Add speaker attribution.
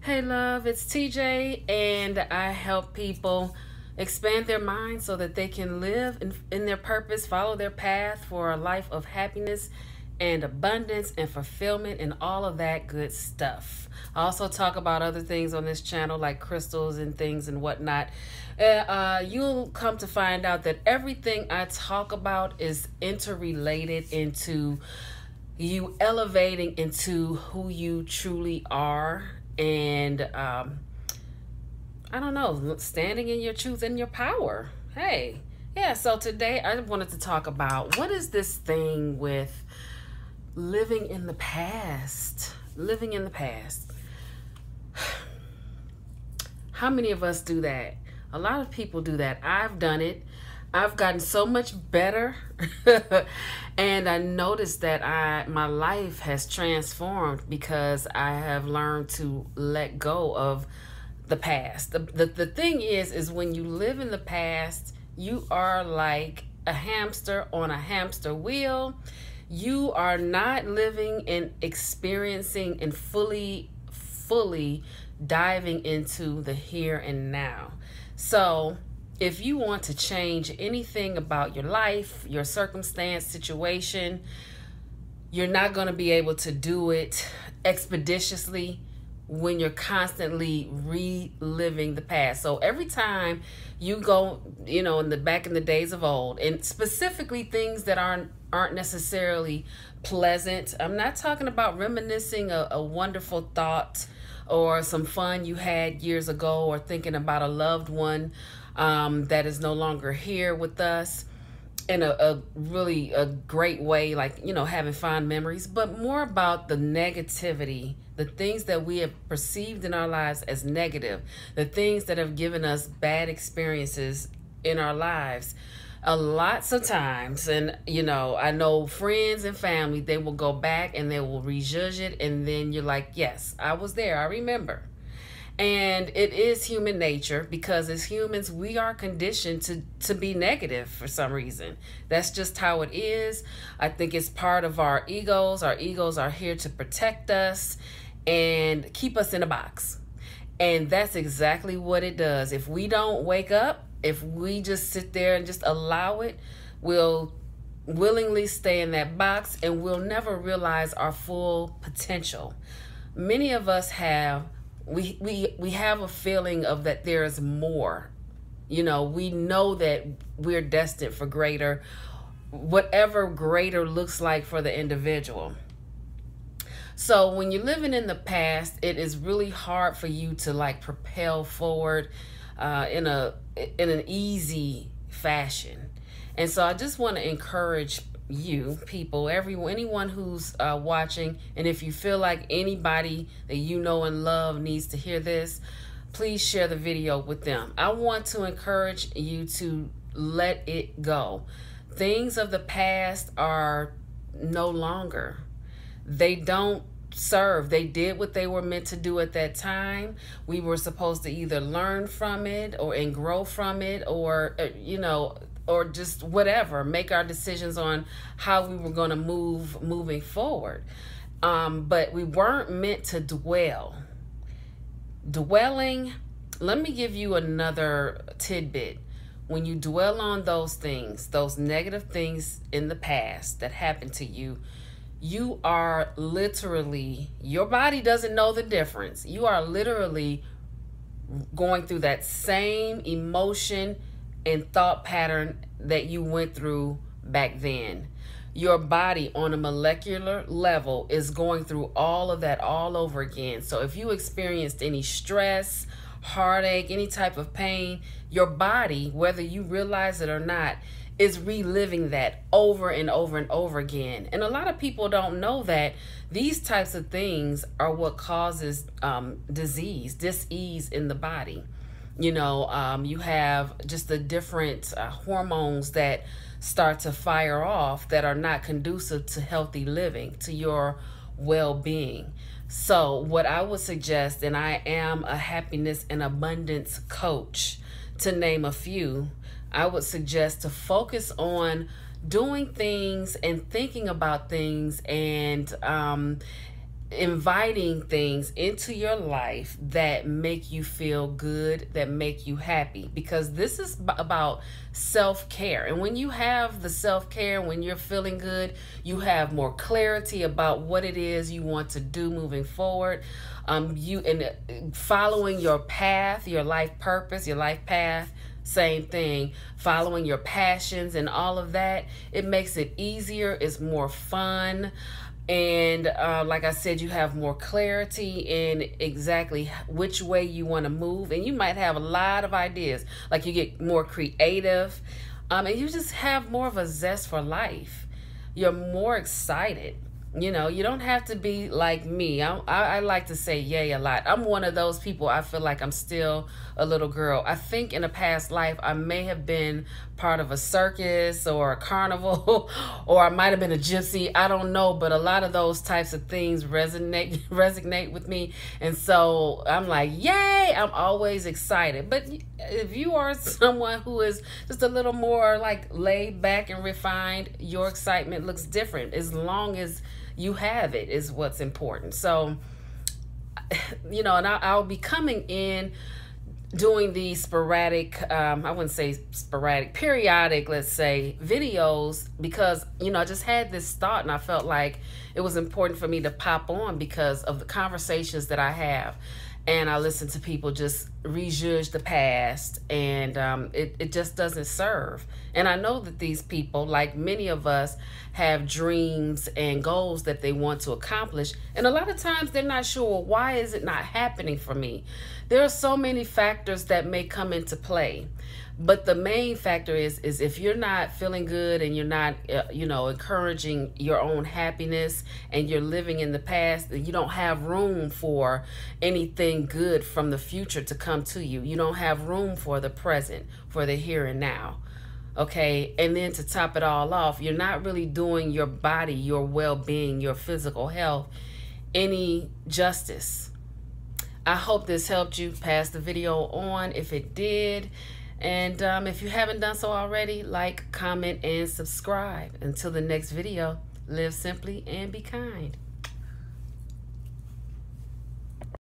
Speaker 1: Hey, love, it's TJ, and I help people expand their mind so that they can live in, in, their purpose, follow their path for a life of happiness and abundance and fulfillment and all of that good stuff. I also talk about other things on this channel like crystals and things and whatnot. Uh, uh, you'll come to find out that everything I talk about is interrelated into you elevating into who you truly are and um, I don't know, standing in your truth and your power. Hey, yeah. So today I wanted to talk about what is this thing with living in the past, living in the past. How many of us do that? A lot of people do that. I've done it. I've gotten so much better and I noticed that I my life has transformed because I have learned to let go of the past. The, the the thing is is when you live in the past, you are like a hamster on a hamster wheel. You are not living and experiencing and fully fully diving into the here and now. So, if you want to change anything about your life, your circumstance, situation, you're not going to be able to do it expeditiously when you're constantly reliving the past. So every time you go, you know, in the back in the days of old, and specifically things that aren't aren't necessarily pleasant. I'm not talking about reminiscing a, a wonderful thought or some fun you had years ago or thinking about a loved one um, that is no longer here with us in a, a, really a great way like you know having fond memories but more about the negativity the things that we have perceived in our lives as negative the things that have given us bad experiences in our lives. A lots of times and you know i know friends and family they will go back and they will rejudge it and then you're like yes i was there i remember and it is human nature because as humans we are conditioned to to be negative for some reason. That's just how it is. I think it's part of our egos. Our egos are here to protect us and keep us in a box. And that's exactly what it does. If we don't wake up if we just sit there and just allow it we'll willingly stay in that box and we'll never realize our full potential. Many of us have we we we have a feeling of that there is more. You know we know that we're destined for greater. Whatever greater looks like for the individual. So when you're living in the past it is really hard for you to like propel forward uh, in a in an easy fashion. And so i just want to encourage you people everyone anyone who's uh, watching and if you feel like anybody that you know and love needs to hear this please share the video with them. I want to encourage you to let it go. Things of the past are no longer. They don't serve. They did what they were meant to do at that time. We were supposed to either learn from it or and grow from it or uh, you know or just whatever make our decisions on how we were going to move moving forward. Um, but we weren't meant to dwell. Dwelling let me give you another tidbit. When you dwell on those things those negative things in the past that happened to you you are literally your body doesn't know the difference. You are literally going through that same emotion and thought pattern that you went through back then. Your body on a molecular level is going through all of that all over again. So if you experienced any stress, heartache, any type of pain, your body, whether you realize it or not, is reliving that over and over and over again. And a lot of people don't know that these types of things are what causes um, disease, disease in the body. You know, um, you have just the different uh, hormones that start to fire off that are not conducive to healthy living, to your well being. So, what I would suggest, and I am a happiness and abundance coach, to name a few, I would suggest to focus on doing things and thinking about things and um, inviting things into your life that make you feel good, that make you happy, because this is about self care. And when you have the self care, when you're feeling good, you have more clarity about what it is you want to do moving forward. Um, you and uh, following your path, your life purpose, your life path same thing following your passions and all of that it makes it easier it's more fun and uh, like I said, you have more clarity in exactly which way you want to move, and you might have a lot of ideas. Like you get more creative, um, and you just have more of a zest for life. You're more excited you know, you don't have to be like me. I, I, I, like to say yay a lot. I'm one of those people. I feel like I'm still a little girl. I think in a past life I may have been part of a circus or a carnival, or I might have been a gypsy. I don't know, but a lot of those types of things resonate resonate with me, and so I'm like yay! I'm always excited. But if you are someone who is just a little more like laid back and refined, your excitement looks different. As long as you have it is what's important. So, you know, and I, I'll be coming in doing these sporadic um, i wouldn't say sporadic periodic let's say videos because you know i just had this thought and i felt like it was important for me to pop on because of the conversations that i have and I listen to people just rejudge the past, and um, it, it just doesn't serve. And I know that these people, like many of us, have dreams and goals that they want to accomplish, and a lot of times they're not sure why is it not happening for me. There are so many factors that may come into play but the main factor is is if you're not feeling good and you're not uh, you know encouraging your own happiness and you're living in the past you don't have room for anything good from the future to come to you. You don't have room for the present for the here and now. Okay? And then to top it all off you're not really doing your body your well-being your physical health any justice. I hope this helped you. Pass the video on. If it did, and um, if you haven't done so already, like, comment, and subscribe. Until the next video, live simply and be kind.